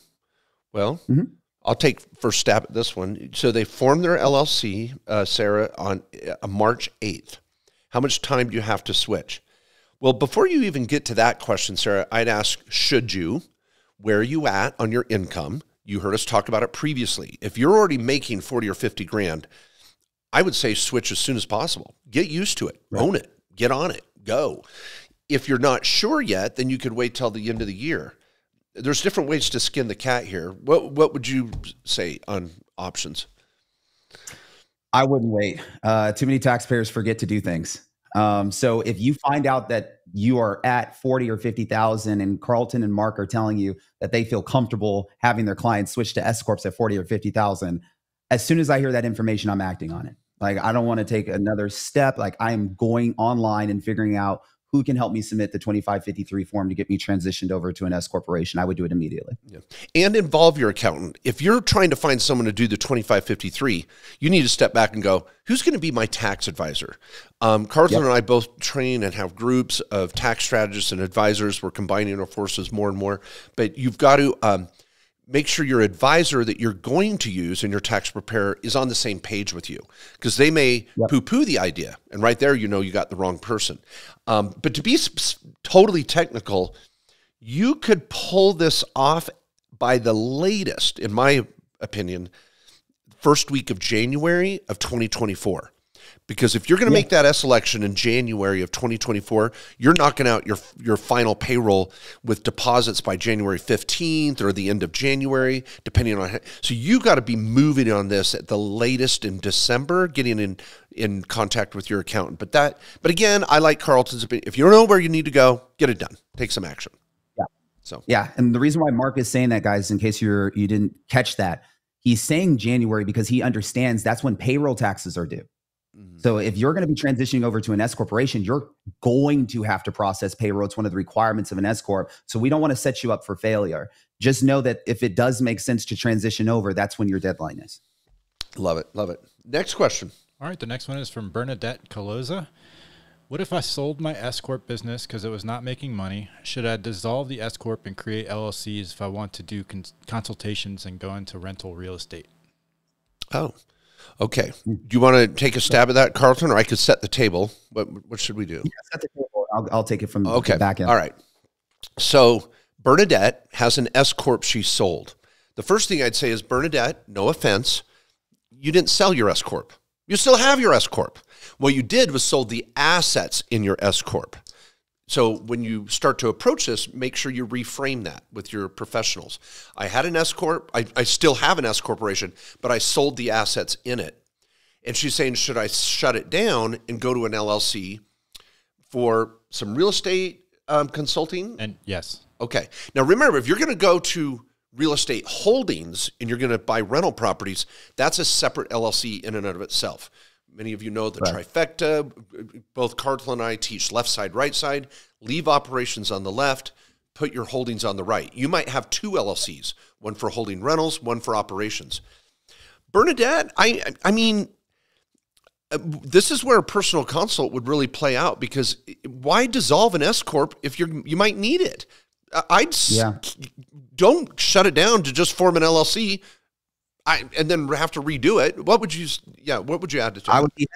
Well, mm-hmm. I'll take first stab at this one. So they formed their LLC, uh, Sarah, on uh, March 8th. How much time do you have to switch? Well, before you even get to that question, Sarah, I'd ask should you? Where are you at on your income? You heard us talk about it previously. If you're already making 40 or 50 grand, I would say switch as soon as possible. Get used to it, right. own it, get on it, go. If you're not sure yet, then you could wait till the end of the year. There's different ways to skin the cat here. What what would you say on options? I wouldn't wait. Uh, too many taxpayers forget to do things. Um, so if you find out that you are at 40 or 50,000 and Karlton and Mark are telling you that they feel comfortable having their clients switch to S Corps at 40 or 50,000, as soon as I hear that information, I'm acting on it. Like I don't want to take another step. Like I am going online and figuring out who can help me submit the 2553 form to get me transitioned over to an S corporation. I would do it immediately. Yeah. And involve your accountant. If you're trying to find someone to do the 2553, you need to step back and go, who's going to be my tax advisor? Um, Karlton yep. and I both train and have groups of tax strategists and advisors. We're combining our forces more and more, but you've got to, um, make sure your advisor that you're going to use in your tax preparer is on the same page with you because they may yep. poo poo the idea. And right there, you know you got the wrong person. Um, but to be totally technical, you could pull this off by the latest, in my opinion, first week of January of 2024. Because if you're going to yeah. make that S election in January of 2024, you're knocking out your your final payroll with deposits by January 15th or the end of January, depending on. How, so you got to be moving on this at the latest in December, getting in in contact with your accountant. But that, but again, I like Karlton's opinion. If you don't know where you need to go, get it done. Take some action. Yeah. So yeah, and the reason why Mark is saying that, guys, in case you're you didn't catch that, he's saying January because he understands that's when payroll taxes are due. Mm-hmm. So if you're going to be transitioning over to an S corporation, you're going to have to process payroll. It's one of the requirements of an S corp. So we don't want to set you up for failure. Just know that if it does make sense to transition over, that's when your deadline is. Love it. Love it. Next question. All right. The next one is from Bernadette Caloza. What if I sold my S corp business because it was not making money? Should I dissolve the S corp and create LLCs if I want to do cons- consultations and go into rental real estate? Oh, Okay. Hmm. Do you want to take a stab at that, Karlton, or I could set the table? What What should we do? Yeah, set the table. I'll, I'll take it from okay. the back end. All right. So Bernadette has an S corp she sold. The first thing I'd say is Bernadette, no offense, you didn't sell your S corp. You still have your S corp. What you did was sold the assets in your S corp. So when you start to approach this, make sure you reframe that with your professionals. I had an S corp. I, I still have an S corporation, but I sold the assets in it. And she's saying, should I shut it down and go to an LLC for some real estate um, consulting? And yes. Okay. Now remember, if you're going to go to real estate holdings and you're going to buy rental properties, that's a separate LLC in and of itself Many of you know the right. trifecta. Both Cartel and I teach left side, right side. Leave operations on the left, put your holdings on the right. You might have two LLCs, one for holding rentals, one for operations. Bernadette, I I mean, uh, this is where a personal consult would really play out because why dissolve an S corp if you're you might need it? I'd yeah. don't shut it down to just form an LLC. I, and then have to redo it. What would you? Yeah, what would you add to? I would be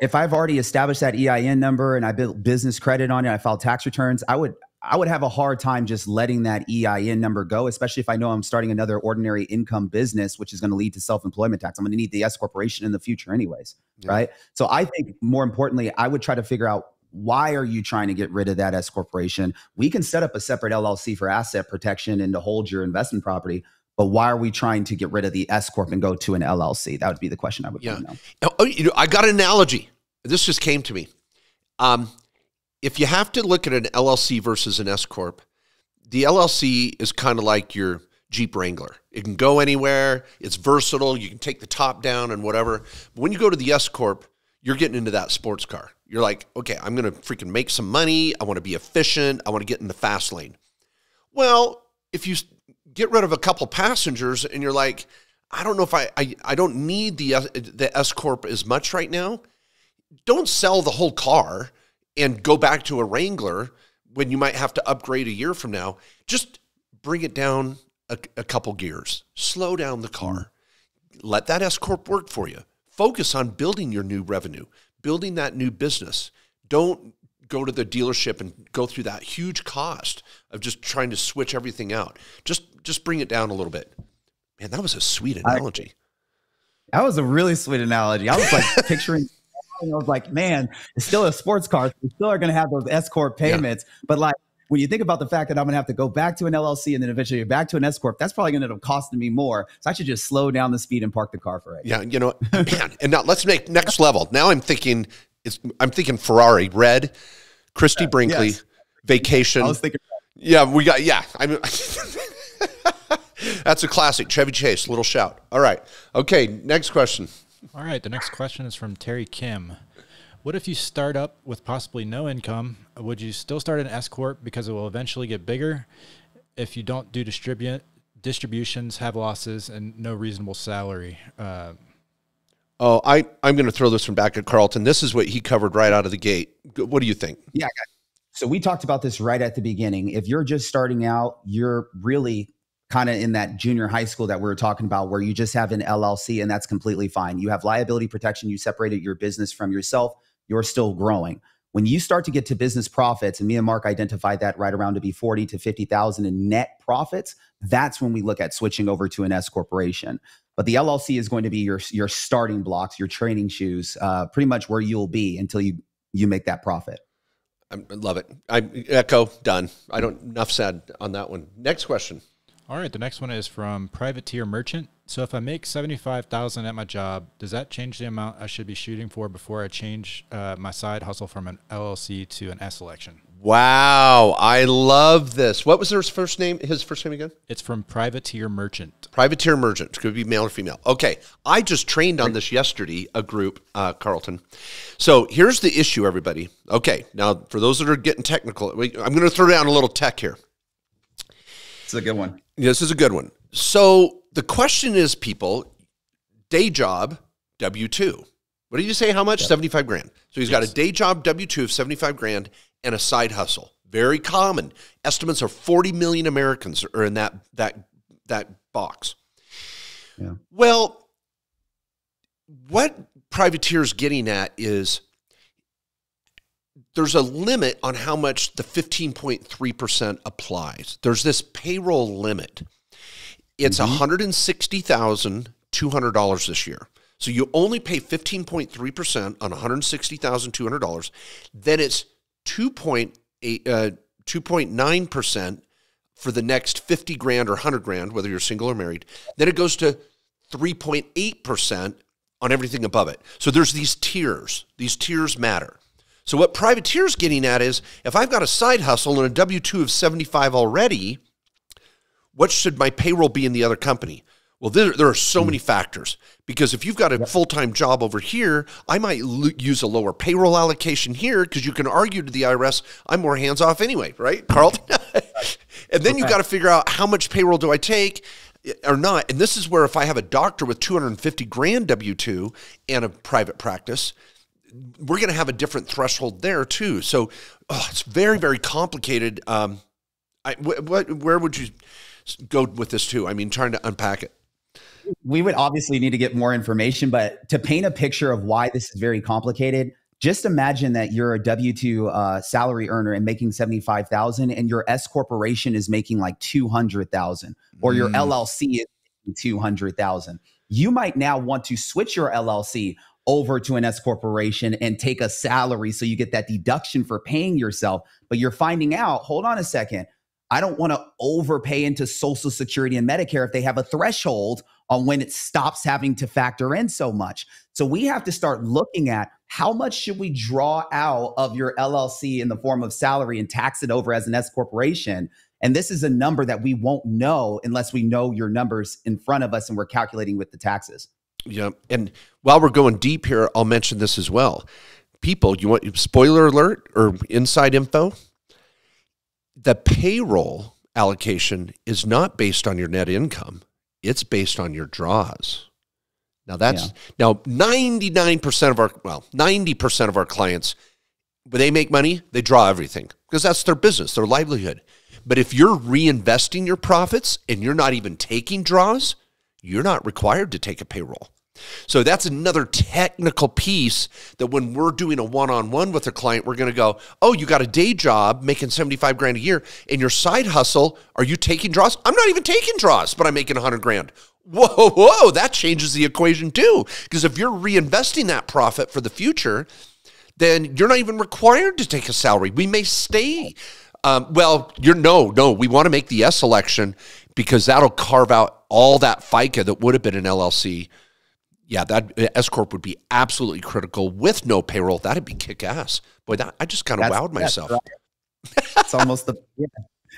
if I've already established that EIN number and I built business credit on it, I filed tax returns. I would I would have a hard time just letting that EIN number go, especially if I know I'm starting another ordinary income business, which is going to lead to self employment tax. I'm going to need the S corporation in the future, anyways. Yeah. Right. So I think more importantly, I would try to figure out why are you trying to get rid of that S corporation? We can set up a separate LLC for asset protection and to hold your investment property. But why are we trying to get rid of the S corp and go to an LLC? That would be the question I would. Yeah. Know. Oh, you know, I got an analogy. This just came to me. Um, if you have to look at an LLC versus an S corp, the LLC is kind of like your Jeep Wrangler. It can go anywhere. It's versatile. You can take the top down and whatever. But when you go to the S corp, you're getting into that sports car. You're like, okay, I'm going to freaking make some money. I want to be efficient. I want to get in the fast lane. Well, if you get rid of a couple passengers and you're like, I don't know if I, I, I don't need the, uh, the S Corp as much right now, don't sell the whole car and go back to a Wrangler when you might have to upgrade a year from now. Just bring it down a, a couple gears, slow down the car, let that S Corp work for you. Focus on building your new revenue, building that new business. Don't go to the dealership and go through that huge cost of just trying to switch everything out. Just just bring it down a little bit. Man, that was a sweet analogy. I, that was a really sweet analogy. I was like picturing I was like, man, it's still a sports car. So we still are going to have those S corp payments, yeah. but like when you think about the fact that I'm going to have to go back to an LLC and then eventually back to an S corp, that's probably going to end up costing me more. So I should just slow down the speed and park the car for it. Yeah, you know, man. And now let's make next level. Now I'm thinking, it's I'm thinking Ferrari red, Christie Brinkley, yes. vacation. I was thinking. Yeah, we got yeah. I mean. That's a classic. Chevy Chase, little shout. All right. Okay, next question. All right. The next question is from Terry Kim. What if you start up with possibly no income? Would you still start an S corp because it will eventually get bigger? If you don't do distribute distributions, have losses, and no reasonable salary. Uh, oh, I I'm going to throw this one back at Karlton. This is what he covered right out of the gate. What do you think? Yeah. So we talked about this right at the beginning. If you're just starting out, you're really kind of in that junior high school that we were talking about where you just have an LLC and that's completely fine. You have liability protection, you separated your business from yourself, you're still growing. When you start to get to business profits, and me and Mark identified that right around to be 40 to 50,000 in net profits, that's when we look at switching over to an S corporation. But the LLC is going to be your your starting blocks, your training shoes, uh, pretty much where you'll be until you you make that profit. I love it. I echo done. I don't enough said on that one. Next question. All right, the next one is from Privateer Merchant. So if I make seventy-five thousand at my job, does that change the amount I should be shooting for before I change uh, my side hustle from an LLC to an S election? Wow, I love this. What was his first name? His first name again? It's from Privateer Merchant. Privateer Merchant could be male or female. Okay, I just trained on this yesterday. A group, uh, Karlton. So here's the issue, everybody. Okay, now for those that are getting technical, I'm going to throw down a little tech here. It's a good one. This is a good one. So the question is, people, day job, W two. What did you say? How much? Yep. Seventy five grand. So he's yes. got a day job W two of seventy five grand and a side hustle. Very common. Estimates are forty million Americans are in that that that box. Yeah. Well, what privateer's getting at is there's a limit on how much the 15.3% applies. There's this payroll limit. It's mm-hmm. $160,200 this year. So you only pay 15.3% on $160,200. Then it's 2.8 uh, 2.9% for the next 50 grand or 100 grand whether you're single or married. Then it goes to 3.8% on everything above it. So there's these tiers. These tiers matter. So what privateer's getting at is if I've got a side hustle and a W2 of 75 already, what should my payroll be in the other company? Well, there, there are so many factors because if you've got a full time job over here, I might l- use a lower payroll allocation here because you can argue to the IRS, I'm more hands off anyway, right, Karlton? and then you've got to figure out how much payroll do I take eh, or not. And this is where if I have a doctor with 250 grand W 2 and a private practice, we're going to have a different threshold there too. So oh, it's very, very complicated. Um, I, wh- what, where would you go with this too? I mean, trying to unpack it we would obviously need to get more information, but to paint a picture of why this is very complicated, just imagine that you're a W two uh, salary earner and making seventy five thousand, and your S corporation is making like two hundred thousand, or your mm. LLC is two hundred thousand. You might now want to switch your LLC over to an S corporation and take a salary so you get that deduction for paying yourself. But you're finding out, hold on a second, I don't want to overpay into Social Security and Medicare if they have a threshold on when it stops having to factor in so much. So we have to start looking at how much should we draw out of your LLC in the form of salary and tax it over as an S corporation. And this is a number that we won't know unless we know your numbers in front of us and we're calculating with the taxes. Yeah. And while we're going deep here, I'll mention this as well. People, you want spoiler alert or inside info? The payroll allocation is not based on your net income it's based on your draws. Now that's yeah. now 99% of our well, 90% of our clients when they make money, they draw everything because that's their business, their livelihood. But if you're reinvesting your profits and you're not even taking draws, you're not required to take a payroll. So that's another technical piece that when we're doing a one-on-one with a client, we're going to go, "Oh, you got a day job making 75 grand a year and your side hustle, are you taking draws?" I'm not even taking draws, but I'm making 100 grand. Whoa, whoa, that changes the equation too. Because if you're reinvesting that profit for the future, then you're not even required to take a salary. We may stay. Um, well, you're no, no. We want to make the S election because that'll carve out all that FICA that would have been an LLC yeah, that uh, S corp would be absolutely critical with no payroll. That'd be kick ass. Boy, that I just kind of wowed myself. Right. it's almost the yeah.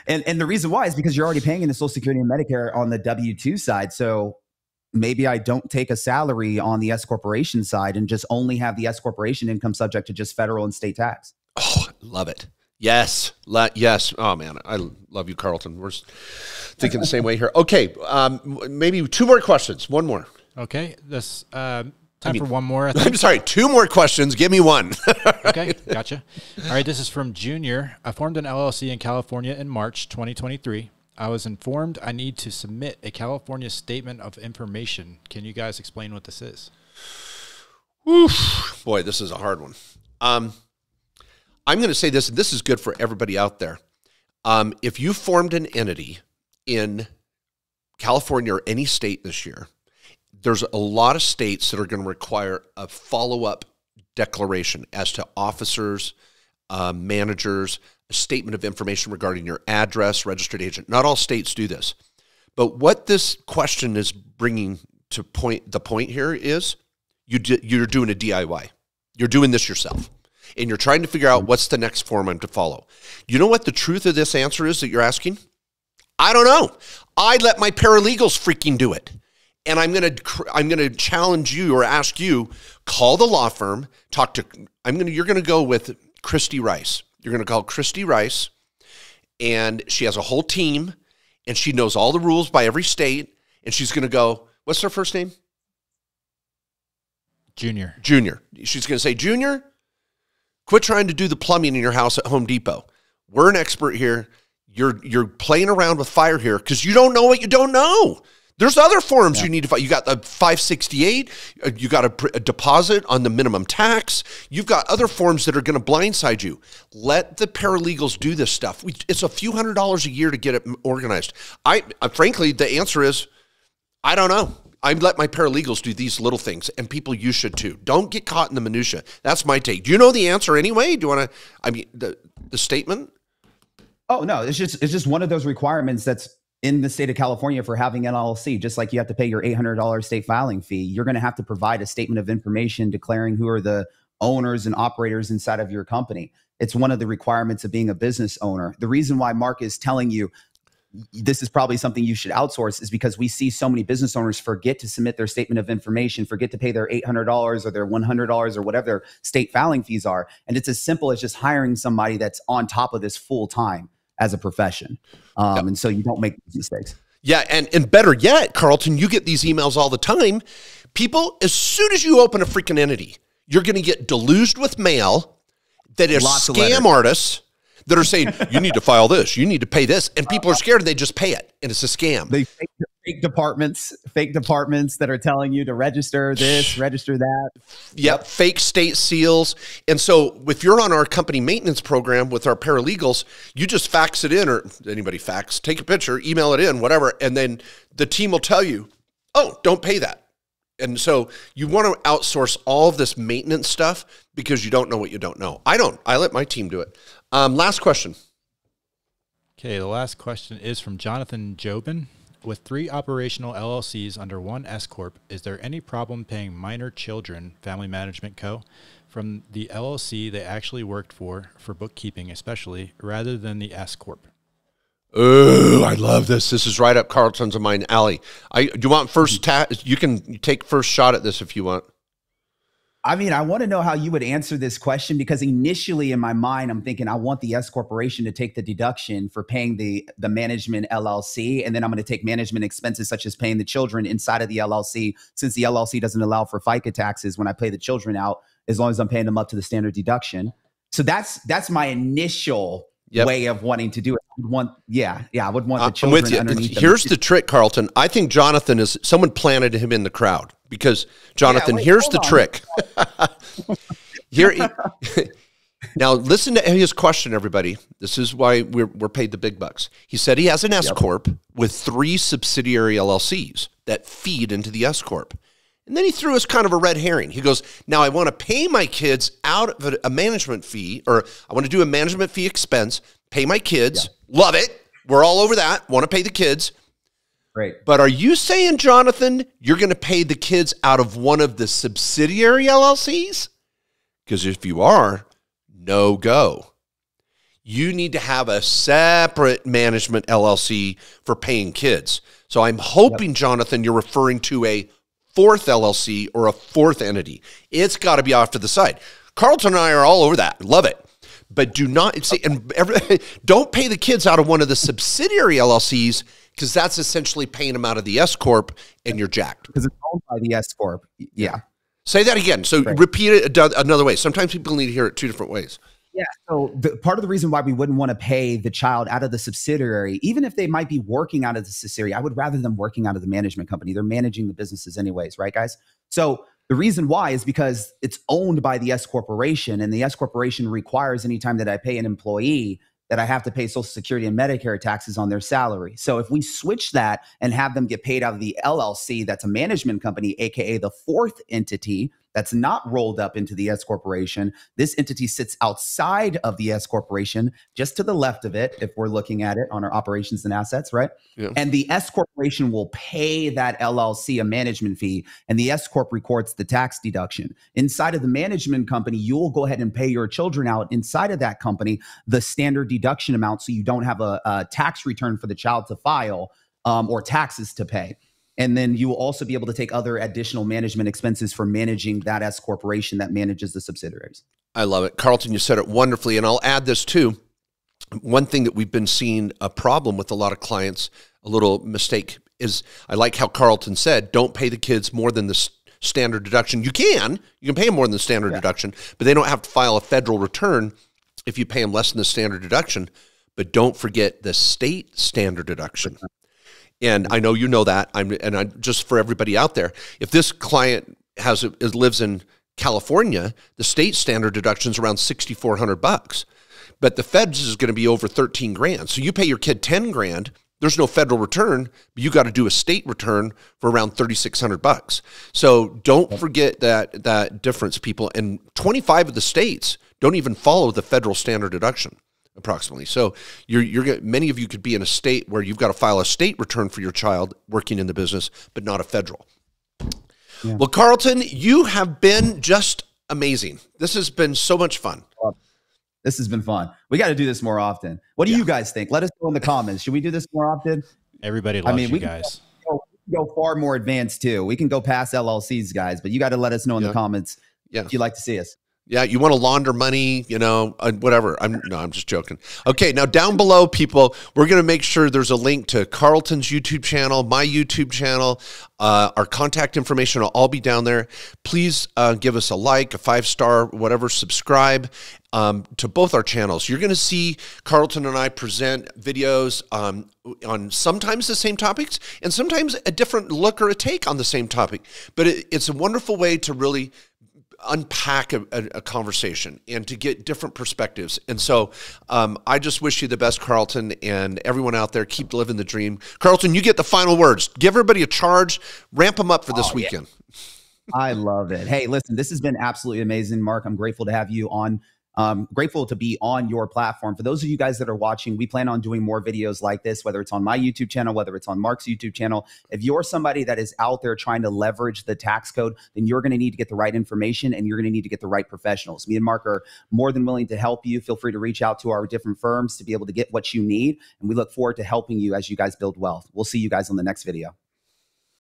And and the reason why is because you're already paying into Social Security and Medicare on the W two side. So maybe I don't take a salary on the S corporation side and just only have the S corporation income subject to just federal and state tax. Oh, love it. Yes, le- yes. Oh man, I love you, Karlton. We're thinking the same way here. Okay, um, maybe two more questions. One more. Okay, this uh, time I mean, for one more. I'm sorry, two more questions. Give me one. okay, gotcha. All right, this is from Junior. I formed an LLC in California in March 2023. I was informed I need to submit a California Statement of Information. Can you guys explain what this is? Oof, boy, this is a hard one. Um, I'm going to say this, and this is good for everybody out there. Um, if you formed an entity in California or any state this year, there's a lot of states that are going to require a follow up declaration as to officers, uh, managers, a statement of information regarding your address, registered agent. Not all states do this. But what this question is bringing to point the point here is you you're doing a DIY. You're doing this yourself. And you're trying to figure out what's the next form I'm to follow. You know what the truth of this answer is that you're asking? I don't know. I let my paralegals freaking do it and I'm going to I'm going to challenge you or ask you call the law firm, talk to I'm going to you're going to go with Christy Rice. You're going to call Christy Rice and she has a whole team and she knows all the rules by every state and she's going to go what's her first name? Junior. Junior. She's going to say, "Junior, quit trying to do the plumbing in your house at Home Depot. We're an expert here. You're you're playing around with fire here cuz you don't know what you don't know." There's other forms yeah. you need to file. You got the 568. Uh, you got a, a, deposit on the minimum tax. You've got other forms that are going to blindside you. Let the paralegals do this stuff. We, it's a few hundred dollars a year to get it organized. I, uh, frankly, the answer is, I don't know. I let my paralegals do these little things, and people you should too. Don't get caught in the minutia. That's my take. Do you know the answer anyway? Do you want to? I mean, the the statement. Oh no, it's just it's just one of those requirements that's in the state of California for having an LLC, just like you have to pay your $800 state filing fee, you're going to have to provide a statement of information declaring who are the owners and operators inside of your company. It's one of the requirements of being a business owner. The reason why Mark is telling you this is probably something you should outsource is because we see so many business owners forget to submit their statement of information, forget to pay their $800 or their $100 or whatever their state filing fees are. And it's as simple as just hiring somebody that's on top of this full time as a profession. Um, yep. And so you don't make mistakes. Yeah. And, and better yet, Carlton, you get these emails all the time. People, as soon as you open a freaking entity, you're going to get deluged with mail that is Lots scam artists that are saying you need to file this, you need to pay this, and people are scared and they just pay it, and it's a scam. They fake, fake departments, fake departments that are telling you to register this, register that. Yep, yep, fake state seals. And so, if you're on our company maintenance program with our paralegals, you just fax it in, or anybody fax, take a picture, email it in, whatever, and then the team will tell you, oh, don't pay that. And so you want to outsource all of this maintenance stuff because you don't know what you don't know. I don't. I let my team do it. Um, last question. Okay, the last question is from Jonathan Jobin. With three operational LLCs under one S Corp, is there any problem paying minor children, Family Management Co., from the LLC they actually worked for, for bookkeeping especially, rather than the S Corp? Oh, I love this. This is right up Karlton's of mine alley. I do you want first ta- you can take first shot at this if you want. I mean, I want to know how you would answer this question because initially in my mind, I'm thinking I want the S corporation to take the deduction for paying the the management LLC, and then I'm going to take management expenses such as paying the children inside of the LLC, since the LLC doesn't allow for FICA taxes when I pay the children out, as long as I'm paying them up to the standard deduction. So that's that's my initial Yep. way of wanting to do it. I would want, yeah, yeah, I would want the children I'm with you. Here's the trick, Karlton. I think Jonathan is someone planted him in the crowd because Jonathan. Yeah, wait, here's the on. trick. Here, now listen to his question, everybody. This is why we're we're paid the big bucks. He said he has an S corp yep. with three subsidiary LLCs that feed into the S corp. And then he threw us kind of a red herring. He goes, Now I want to pay my kids out of a management fee, or I want to do a management fee expense, pay my kids. Yeah. Love it. We're all over that. Want to pay the kids. Great. But are you saying, Jonathan, you're going to pay the kids out of one of the subsidiary LLCs? Because if you are, no go. You need to have a separate management LLC for paying kids. So I'm hoping, yep. Jonathan, you're referring to a fourth LLC or a fourth entity. It's got to be off to the side. Karlton and I are all over that. Love it. But do not see and every, don't pay the kids out of one of the subsidiary LLCs because that's essentially paying them out of the S corp and you're jacked. Because it's owned by the S corp. Yeah. Say that again. So right. repeat it another way. Sometimes people need to hear it two different ways. Yeah. So the, part of the reason why we wouldn't want to pay the child out of the subsidiary, even if they might be working out of the subsidiary, I would rather them working out of the management company. They're managing the businesses anyways, right, guys? So the reason why is because it's owned by the S corporation, and the S corporation requires anytime that I pay an employee that I have to pay Social Security and Medicare taxes on their salary. So if we switch that and have them get paid out of the LLC, that's a management company, aka the fourth entity that's not rolled up into the S corporation. This entity sits outside of the S corporation, just to the left of it, if we're looking at it on our operations and assets, right? Yeah. And the S corporation will pay that LLC a management fee, and the S corp records the tax deduction. Inside of the management company, you'll go ahead and pay your children out inside of that company the standard deduction amount, so you don't have a, a tax return for the child to file um, or taxes to pay. And then you will also be able to take other additional management expenses for managing that S corporation that manages the subsidiaries. I love it. Karlton, you said it wonderfully. And I'll add this too. One thing that we've been seeing a problem with a lot of clients, a little mistake is I like how Karlton said, don't pay the kids more than the standard deduction. You can, you can pay them more than the standard yeah. deduction, but they don't have to file a federal return if you pay them less than the standard deduction. But don't forget the state standard deduction. And I know you know that. I'm and I just for everybody out there, if this client has lives in California, the state standard deduction is around sixty four hundred bucks, but the feds is going to be over thirteen grand. So you pay your kid ten grand. There's no federal return, but you got to do a state return for around thirty six hundred bucks. So don't forget that that difference, people. And twenty five of the states don't even follow the federal standard deduction approximately. So you're you're many of you could be in a state where you've got to file a state return for your child working in the business, but not a federal. Yeah. Well, Carlton, you have been just amazing. This has been so much fun. This has been fun. We got to do this more often. What do Yeah. you guys think? Let us know in the comments. Should we do this more often? Everybody loves mean, you we can- guys. go, we can go far more advanced too. We can go past LLCs, guys, but you got to let us know in Yeah. the comments Yeah. if you'd like to see us. Yeah, you want to launder money, you know, uh, whatever. I'm no, I'm just joking. Okay, now down below, people, we're going to make sure there's a link to Karlton's YouTube channel, my YouTube channel. Uh, our contact information will all be down there. Please uh, give us a like, a five star, whatever. Subscribe um, to both our channels. You're going to see Karlton and I present videos um, on sometimes the same topics and sometimes a different look or a take on the same topic. But it, it's a wonderful way to really unpack a, a, a conversation and to get different perspectives. And so um, I just wish you the best, Karlton, and everyone out there. Keep living the dream. Karlton, you get the final words. Give everybody a charge, ramp them up for this Oh, yeah. weekend. I love it. Hey, listen, this has been absolutely amazing, Mark. I'm grateful to have you on. Um, grateful to be on your platform. For those of you guys that are watching, we plan on doing more videos like this, whether it's on my YouTube channel, whether it's on Mark's YouTube channel. If you're somebody that is out there trying to leverage the tax code, then you're going to need to get the right information and you're going to need to get the right professionals. Me and Mark are more than willing to help you. Feel free to reach out to our different firms to be able to get what you need. And we look forward to helping you as you guys build wealth. We'll see you guys on the next video.